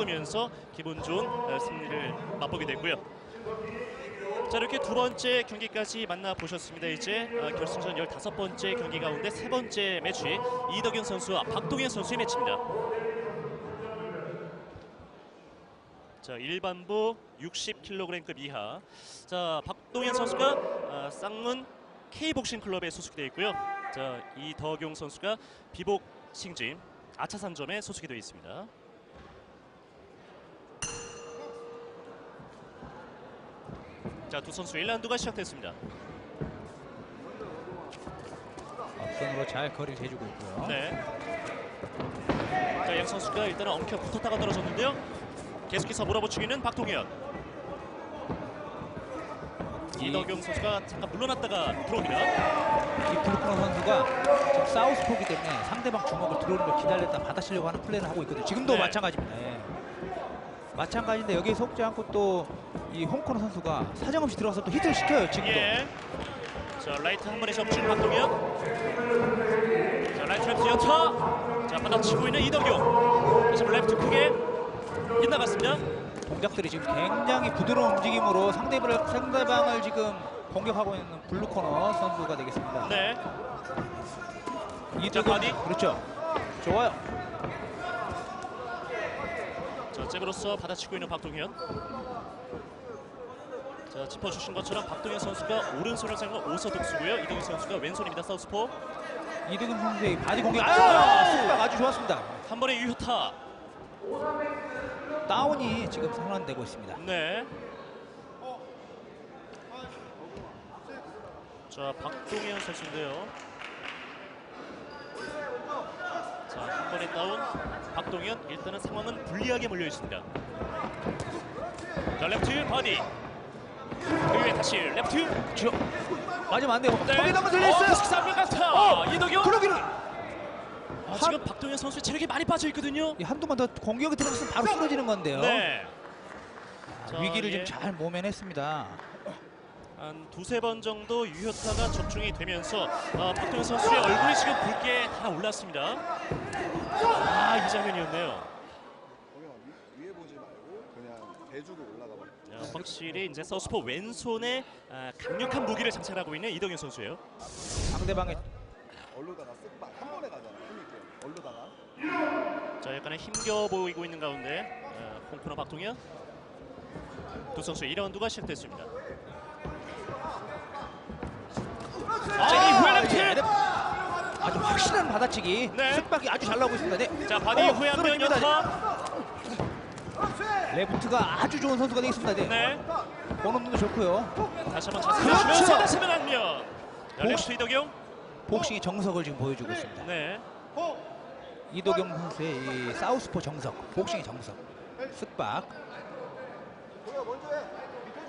꺾으면서 기분 좋은 어, 승리를 맛보게 됐고요. 자 이렇게 두 번째 경기까지 만나보셨습니다. 이제 어, 결승전 15번째 경기 가운데 세 번째 매치 이덕현 선수와 박동현 선수의 매치입니다. 자 일반부 60kg급 이하 자 박동현 선수가 어, 쌍문 K복싱 클럽에 소속이 되어 있고요. 자 이덕용 선수가 비복싱짐 아차산점에 소속이 되어 있습니다. 자 두 선수 1라운드가 시작됐습니다. 앞선으로 잘 거리를 재주고 있고요. 네. 자, 양 선수가 일단은 엉켜 붙었다가 떨어졌는데요. 계속해서 몰아붙이기는 박동현. 이- 이덕용 선수가 잠깐 물러났다가 들어옵니다. 이 blue corner 선수가 지금 사우스포기 때문에 상대방 주먹을 들어오는 걸 기다렸다 받아치려고 하는 플레이를 하고 있거든요. 지금도 네. 마찬가지입니다. 예. 마찬가지인데 여기에 속지 않고 또 이 홍corner 선수가 사정없이 들어가서 또 히트를 시켜요. 지금도. 예. 자, 라이트 한 번에 접진 박동현. 자, 라이트 레프트 연타. 자, 받아치고 있는 이덕용. 다시 한번 레프트 크게 빗나갔습니다. 동작들이 지금 굉장히 부드러운 움직임으로 상대방을, 상대방을 지금 공격하고 있는 blue corner 선수가 되겠습니다. 네. 바디. 그렇죠. 좋아요. 자, 잽으로서 받아치고 있는 박동현. 자, 짚어주신 것처럼 박동현 선수가 오른손을 사용한 orthodox고요. 이덕용 선수가 왼손입니다. 사우스포. 이덕용 선수의 바디 공격. 아, 숙박 아주 좋았습니다. 한 번의 유효타. 다운이 지금 선언되고 있습니다. 네. 자, 박동현 선수인데요. 자, 한 번의 다운. 박동현 일단은 상황은 불리하게 몰려 있습니다. 자, 레프트 바디. 그 위에 다시 레프트. 그렇죠. 맞으면 안 돼요. 네. 거기 한번 들려있어요. 어, 스삼 강타. 어, 이덕용. 그러기를 아, 지금 박동현 선수 체력이 많이 빠져 있거든요. 이 한두번 더 공격이 들어갔으면 바로 쓰러지는 건데요. 네. 아, 자, 위기를 예. 좀잘 모면했습니다. 한 두세 번 정도 유효타가 적중이 되면서 아, 박동현 선수의 얼굴이 지금 붉게 달아올랐습니다. 아, 이 장면이었네요. 동영 위, 위에 보지 말고 그냥 대주로 올라가 봐. 아, 확실히 이제 서스포 왼손에 아, 강력한 무기를 장착하고 있는 이동현 선수예요. 상대방의 얼로다가 쓱박 한 번에 가잖아. 힘 있게 얼로다가. 자, 약간의 힘겨 보이고 있는 가운데 아, 홍코너 박동현 두 선수 1라운드가 시작됐습니다. 자, 이후에 예, 아주 확실한 받아치기. 네. 압박이 아주 잘 나오고 있습니다. 네. 자, 바디 어, 후에 한번. 연타. 레프트가 아주 좋은 선수가 되겠습니다. 네. 네. 번호도 좋고요. 다시 한번 자세 그렇죠. 주면서 다시 한번 안면. 레프트 이덕용. 복싱의 정석을 지금 보여주고 있습니다. 네. 이도경 선수의 이 사우스포 정석, 복싱의 정석. 습박.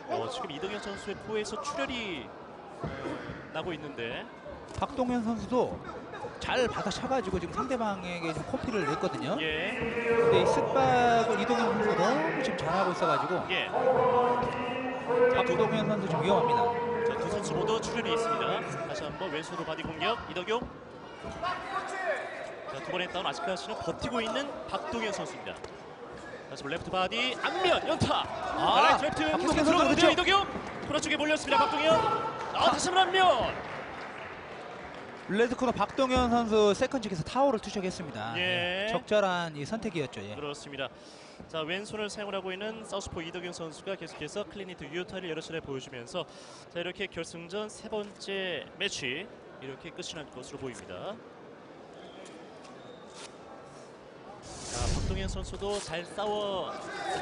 어, 지금 이동현 선수의 코에서 출혈이 어, 나고 있는데 박동현 선수도 잘 받아쳐가지고 지금 상대방에게 좀 코피를 냈거든요. 예, 근데 이 습박을 이동현 선수 너무 지금 잘하고 있어가지고 예. 박동현 선수 좀 위험합니다. 자, 두 선수 모두 출혈이 있습니다. 다시 한번 왼손으로 바디 공격 이덕용. 자, 두 번의 다운 아직까지는 버티고 있는 박동현 선수입니다. 다시 레프트 바디 안면 연타. 아, 라이트 레프트 박동현 선수 그렇죠. 이덕용. 코너 쪽에 몰렸습니다 박동현. 아, 다시 한번 안면. 레드코너 박동현 선수 세컨 측에서 타월을 투척했습니다. 예. 적절한 이 선택이었죠. 예. 그렇습니다. 자 왼손을 사용을 하고 있는 사우스포 이덕용 선수가 계속해서 clean hit 유효타를 여러 차례 보여주면서 자 이렇게 결승전 세 번째 매치 이렇게 끝이 날 것으로 보입니다. 자 박동현 선수도 잘 싸워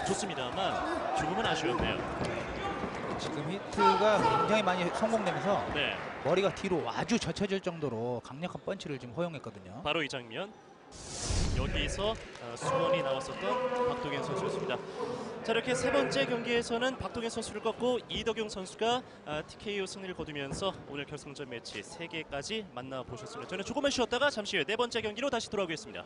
줬습니다만 조금은 아쉬웠네요. 지금 히트가 굉장히 많이 성공되면서 네, 머리가 뒤로 아주 젖혀질 정도로 강력한 펀치를 지금 허용했거든요. 바로 이 장면. 여기서 어, 수원이 나왔었던 박동현 선수였습니다. 자 이렇게 세 번째 경기에서는 박동현 선수를 꺾고 이덕용 선수가 아, TKO 승리를 거두면서 오늘 결승전 매치 3개까지 만나보셨습니다. 저는 조금만 쉬었다가 잠시 후에 네 번째 경기로 다시 돌아오겠습니다.